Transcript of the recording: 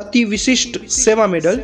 अति विशिष्ट सेवा मेडल।